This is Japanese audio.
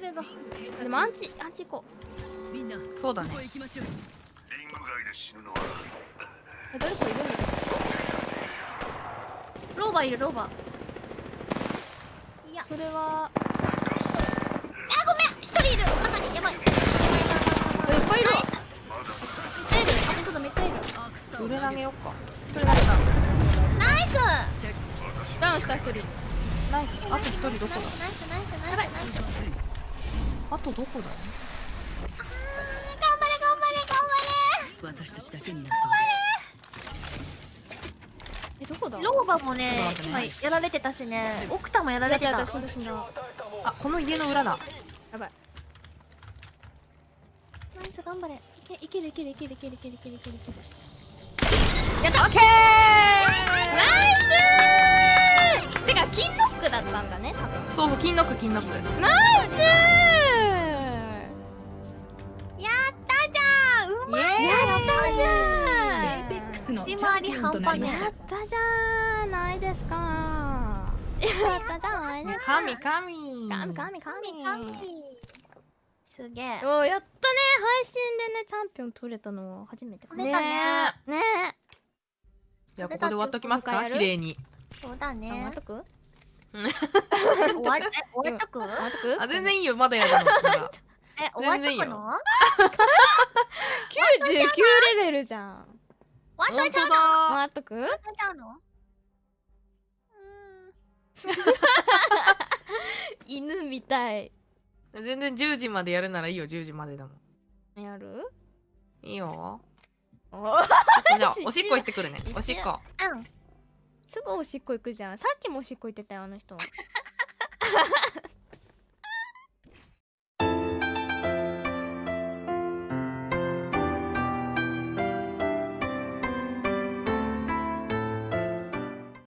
けど。でもアンチアンチ行こみんなそうだね。ここ行きましょう。リング外で死ぬのは。誰かいるんだけローバーいるローバー。いや。どそれは。あごめん。一人いる。中に。やばい。えいっぱいいるわ。めっちゃいる。あ本当だめっちゃいる。アクスタを上投げよっか。これ誰かナイス。ダウンした一人。ナイス。あと一人どこだ？ナイスナイスナイスナイスナイスあとどこだ？頑張れ頑張れ頑張私たちだけになっえどこだ？れローバーもね今やられてたしね。オクタもやられてた。やったやった死んだ死んだあこの家の裏だ。やばい。ナイス頑張れ。いけいけるいけるいけるいけるいけるいけるいける。いけるやったオッケー！ナイスてか金ノックだったんだね多分。そうそう金ノック金ノック。ナイスイペックスのチ口回りャンピオンとなり。まし半やったじゃないですか。やったじゃないですか。神神。神神神。神すげえ。おやったね。配信でねチャンピオン取れたのは初めてかね。ねじゃあここで終わっときますか？綺麗に。えそうだね。終わっとく？終わえ終わっとく？終わっとく？あ全然いいよ。まだやるの。え終わっと全然いいよ。くの99レベルじゃん終わっといちゃうの？わっとく？終わっといちゃうの？犬みたい。全然10時までやるならいいよ。10時までだも。んやる？いいよ。お じゃあおしっこ行ってくるね。一おしっこ。うん。すぐおしっこ行くじゃん。さっきもおしっこ行ってたよあの人